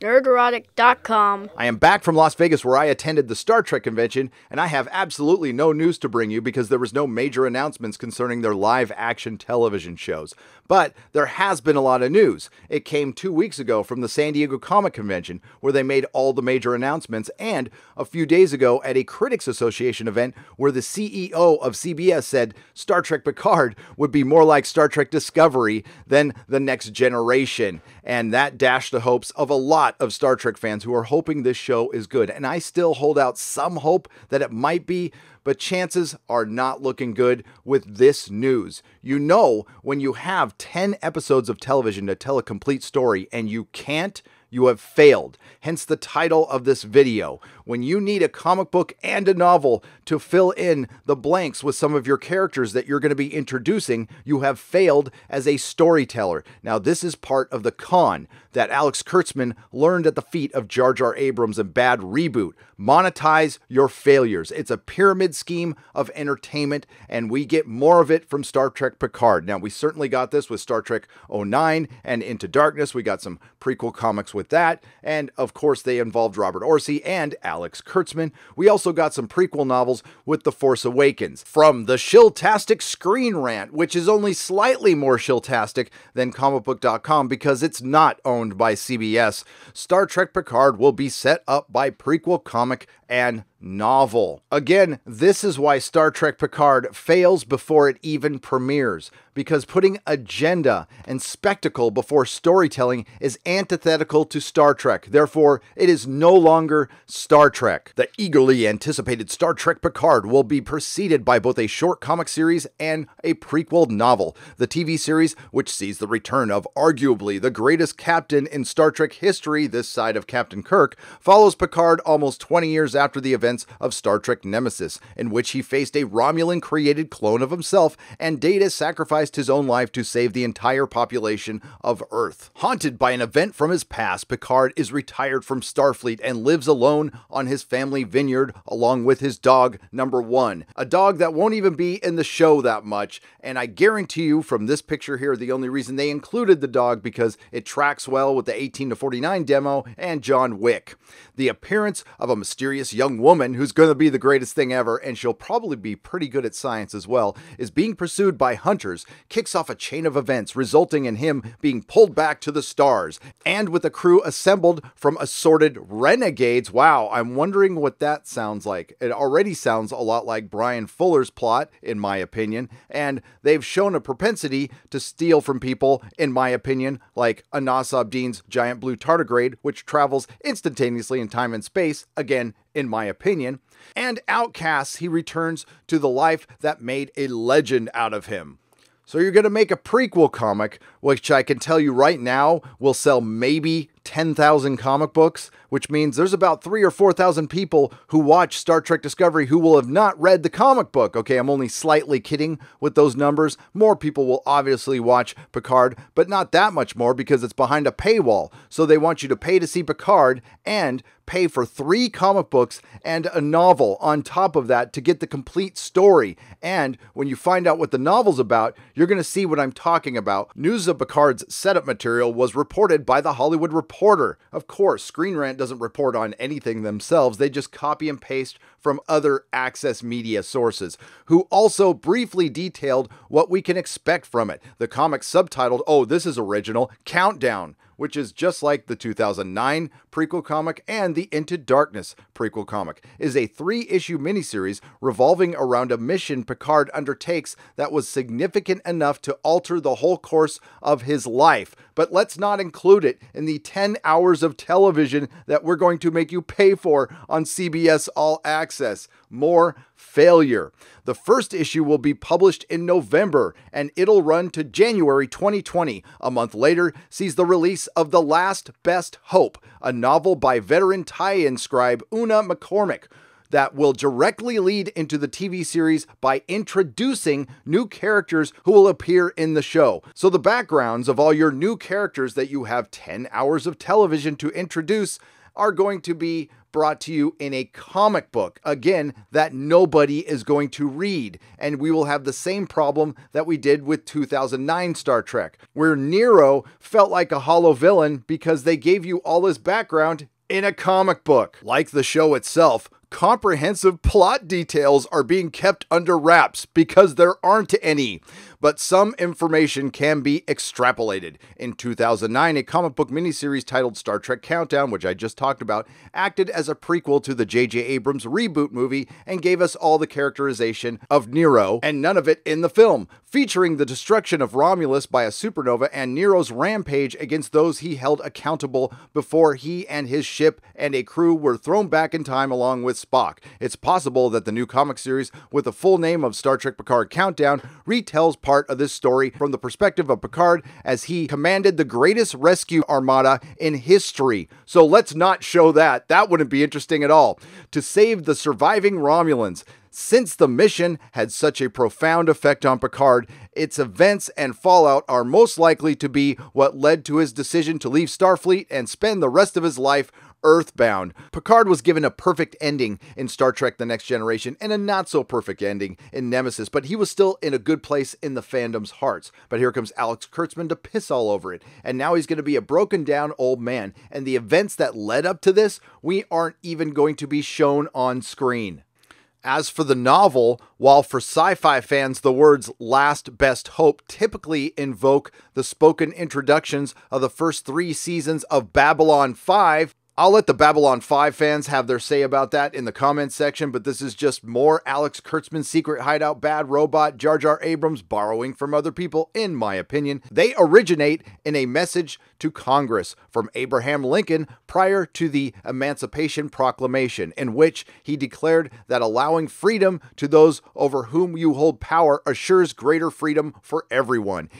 Nerdrotic.com. I am back from Las Vegas where I attended the Star Trek convention, and I have absolutely no news to bring you because there was no major announcements concerning their live action television shows. But there has been a lot of news. It came two weeks ago from the San Diego Comic Convention where they made all the major announcements, and a few days ago at a Critics Association event where the CEO of CBS said Star Trek Picard would be more like Star Trek Discovery than The Next Generation. And that dashed the hopes of a lot of Star Trek fans who are hoping this show is good. And I still hold out some hope that it might be, but chances are not looking good with this news. You know, when you have 10 episodes of television to tell a complete story and you can't, you have failed. Hence the title of this video. When you need a comic book and a novel to fill in the blanks with some of your characters that you're going to be introducing, you have failed as a storyteller. Now, this is part of the con that Alex Kurtzman learned at the feet of Jar Jar Abrams and Bad Reboot. Monetize your failures. It's a pyramid scheme of entertainment, and we get more of it from Star Trek Picard. Now, we certainly got this with Star Trek 09 and Into Darkness. We got some prequel comics with that, and of course, they involved Robert Orci and Alex Kurtzman. We also got some prequel novels with The Force Awakens. From the Shiltastic Screen Rant, which is only slightly more shiltastic than comicbook.com because it's not owned by CBS, Star Trek Picard will be set up by prequel comic and novel. Again, this is why Star Trek Picard fails before it even premieres, because putting agenda and spectacle before storytelling is antithetical to Star Trek. Therefore, it is no longer Star Trek. The eagerly anticipated Star Trek Picard will be preceded by both a short comic series and a prequel novel. The TV series, which sees the return of arguably the greatest captain in Star Trek history this side of Captain Kirk, follows Picard almost 20 years after the events of Star Trek Nemesis, in which he faced a Romulan created clone of himself, and Data sacrificed his own life to save the entire population of Earth. Haunted by an event from his past, Picard is retired from Starfleet and lives alone on his family vineyard along with his dog, number one. A dog that won't even be in the show that much, and I guarantee you from this picture here, the only reason they included the dog because it tracks well with the 18 to 49 demo and John Wick. The appearance of a mysterious young woman who's going to be the greatest thing ever, and she'll probably be pretty good at science as well, is being pursued by hunters, kicks off a chain of events, resulting in him being pulled back to the stars. And with a crew assembled from assorted renegades, wow, I'm wondering what that sounds like. It already sounds a lot like Bryan Fuller's plot, in my opinion, and they've shown a propensity to steal from people, in my opinion, like Anas Abdin's giant blue tardigrade, which travels instantaneously in time and space, again, in my opinion. And Outcasts, he returns to the life that made a legend out of him. So you're going to make a prequel comic, which I can tell you right now will sell maybe 10,000 comic books, which means there's about 3 or 4,000 people who watch Star Trek Discovery who will have not read the comic book. Okay, I'm only slightly kidding with those numbers. More people will obviously watch Picard, but not that much more because it's behind a paywall. So they want you to pay to see Picard and pay for three comic books and a novel on top of that to get the complete story. And when you find out what the novel's about, you're going to see what I'm talking about. News of Picard's setup material was reported by The Hollywood Reporter. Of course, Screen Rant doesn't report on anything themselves, they just copy and paste from other access media sources, who also briefly detailed what we can expect from it. The comic subtitled, oh, this is original, Countdown which is just like the 2009 prequel comic and the Into Darkness prequel comic, is a three-issue miniseries revolving around a mission Picard undertakes that was significant enough to alter the whole course of his life. But let's not include it in the 10 hours of television that we're going to make you pay for on CBS All Access. More failure. The first issue will be published in November and it'll run to January 2020. A month later sees the release of The Last Best Hope, a novel by veteran tie in scribe Una McCormack that will directly lead into the TV series by introducing new characters who will appear in the show. So, the backgrounds of all your new characters that you have 10 hours of television to introduce are going to be brought to you in a comic book. Again, that nobody is going to read. And we will have the same problem that we did with 2009 Star Trek, where Nero felt like a hollow villain because they gave you all his background in a comic book. Like the show itself, comprehensive plot details are being kept under wraps because there aren't any but some information can be extrapolated. In 2009, a comic book miniseries titled Star Trek Countdown, which I just talked about, acted as a prequel to the J.J. Abrams reboot movie and gave us all the characterization of Nero and none of it in the film, featuring the destruction of Romulus by a supernova and Nero's rampage against those he held accountable before he and his ship and a crew were thrown back in time along with Spock. It's possible that the new comic series, with the full name of Star Trek Picard Countdown, retells part of this story from the perspective of Picard as he commanded the greatest rescue armada in history. So let's not show that. That wouldn't be interesting at all. To save the surviving Romulans. Since the mission had such a profound effect on Picard, its events and fallout are most likely to be what led to his decision to leave Starfleet and spend the rest of his life Earthbound. Picard was given a perfect ending in Star Trek The Next Generation and a not so perfect ending in Nemesis, but he was still in a good place in the fandom's hearts. But here comes Alex Kurtzman to piss all over it. And now he's going to be a broken down old man. And the events that led up to this, we aren't even going to be shown on screen. As for the novel, while for sci fi fans the words last best hope typically invoke the spoken introductions of the first three seasons of Babylon 5, I'll let the Babylon 5 fans have their say about that in the comments section, but this is just more Alex Kurtzman's secret hideout bad robot Jar Jar Abrams borrowing from other people, in my opinion. They originate in a message to Congress from Abraham Lincoln prior to the Emancipation Proclamation, in which he declared that allowing freedom to those over whom you hold power assures greater freedom for everyone.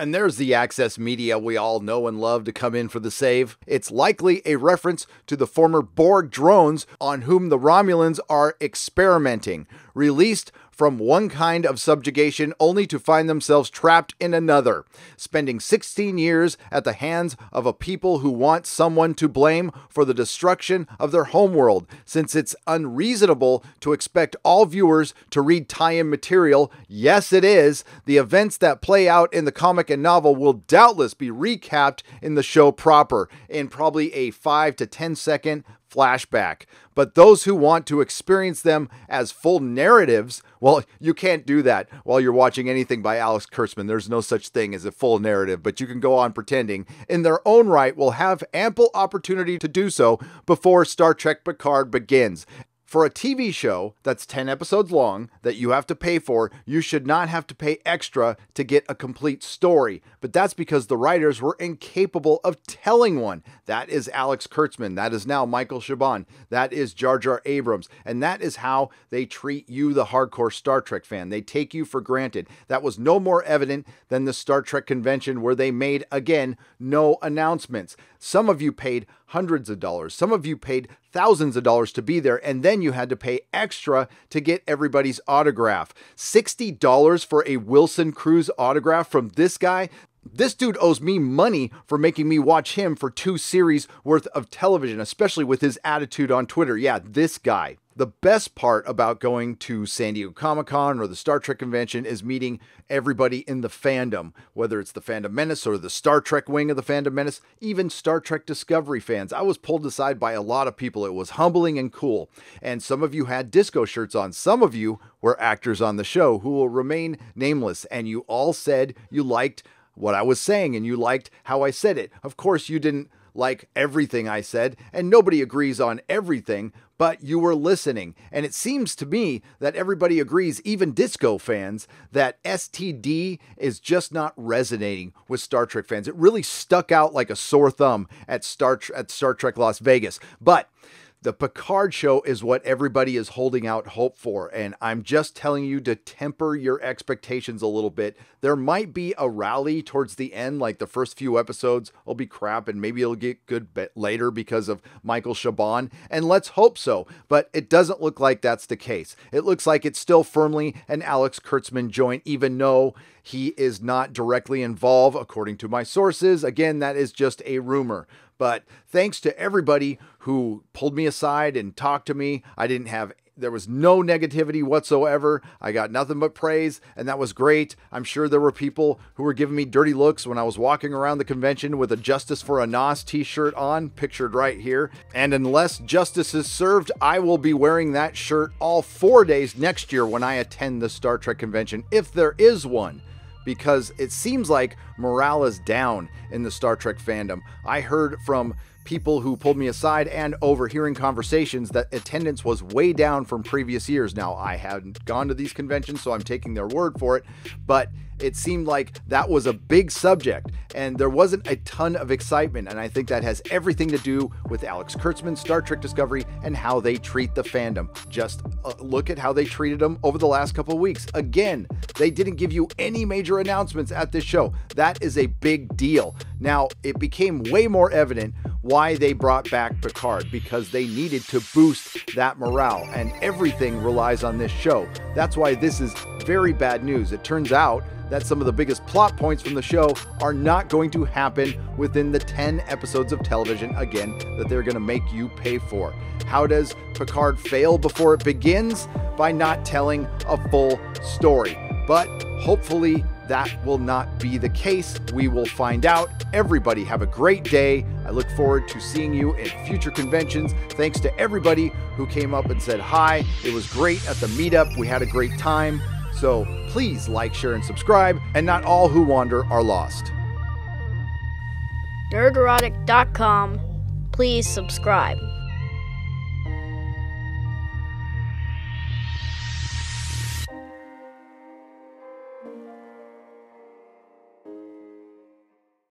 And there's the Access Media we all know and love to come in for the save. It's likely a reference to the former Borg drones on whom the Romulans are experimenting, released from one kind of subjugation only to find themselves trapped in another, spending 16 years at the hands of a people who want someone to blame for the destruction of their homeworld, since it's unreasonable to expect all viewers to read tie in material. Yes, it is. The events that play out in the comic and novel will doubtless be recapped in the show proper in probably a 5 to 10 second flashback. But those who want to experience them as full narratives, well, you can't do that while you're watching anything by Alex Kurtzman. There's no such thing as a full narrative, but you can go on pretending in their own right will have ample opportunity to do so before Star Trek Picard begins. For a TV show that's 10 episodes long that you have to pay for, you should not have to pay extra to get a complete story. But that's because the writers were incapable of telling one. That is Alex Kurtzman. That is now Michael Chabon. That is Jar Jar Abrams. And that is how they treat you, the hardcore Star Trek fan. They take you for granted. That was no more evident than the Star Trek convention where they made, again, no announcements. Some of you paid hundreds of dollars. Some of you paid thousands of dollars to be there, and then you had to pay extra to get everybody's autograph. $60 for a Wilson Cruz autograph from this guy? This dude owes me money for making me watch him for two series worth of television, especially with his attitude on Twitter. Yeah, this guy. The best part about going to San Diego Comic Con or the Star Trek convention is meeting everybody in the fandom, whether it's the Fandom Menace or the Star Trek wing of the Fandom Menace, even Star Trek Discovery fans. I was pulled aside by a lot of people. It was humbling and cool. And some of you had disco shirts on. Some of you were actors on the show who will remain nameless. And you all said you liked what I was saying and you liked how I said it. Of course, you didn't like everything I said, and nobody agrees on everything, but you were listening. And it seems to me that everybody agrees, even disco fans, that STD is just not resonating with Star Trek fans. It really stuck out like a sore thumb at Star, at Star Trek Las Vegas. But the Picard show is what everybody is holding out hope for, and I'm just telling you to temper your expectations a little bit. There might be a rally towards the end, like the first few episodes will be crap, and maybe it'll get good later because of Michael Chabon, and let's hope so. But it doesn't look like that's the case. It looks like it's still firmly an Alex Kurtzman joint, even though he is not directly involved, according to my sources. Again, that is just a rumor. But thanks to everybody who pulled me aside and talked to me. I didn't have there was no negativity whatsoever. I got nothing but praise, and that was great. I'm sure there were people who were giving me dirty looks when I was walking around the convention with a Justice for Anas t shirt on, pictured right here. And unless justice is served, I will be wearing that shirt all four days next year when I attend the Star Trek convention, if there is one because it seems like morale is down in the Star Trek fandom. I heard from people who pulled me aside and overhearing conversations that attendance was way down from previous years. Now, I hadn't gone to these conventions, so I'm taking their word for it, but it seemed like that was a big subject and there wasn't a ton of excitement. And I think that has everything to do with Alex Kurtzman's Star Trek Discovery and how they treat the fandom. Just uh, look at how they treated them over the last couple of weeks. Again, they didn't give you any major announcements at this show. That is a big deal. Now, it became way more evident why they brought back Picard because they needed to boost that morale, and everything relies on this show. That's why this is very bad news. It turns out that some of the biggest plot points from the show are not going to happen within the 10 episodes of television, again, that they're going to make you pay for. How does Picard fail before it begins? By not telling a full story. But hopefully, that will not be the case. We will find out. Everybody, have a great day. I look forward to seeing you at future conventions. Thanks to everybody who came up and said hi. It was great at the meetup. We had a great time. So please like, share, and subscribe, and not all who wander are lost. Nerdrotic.com. Please subscribe.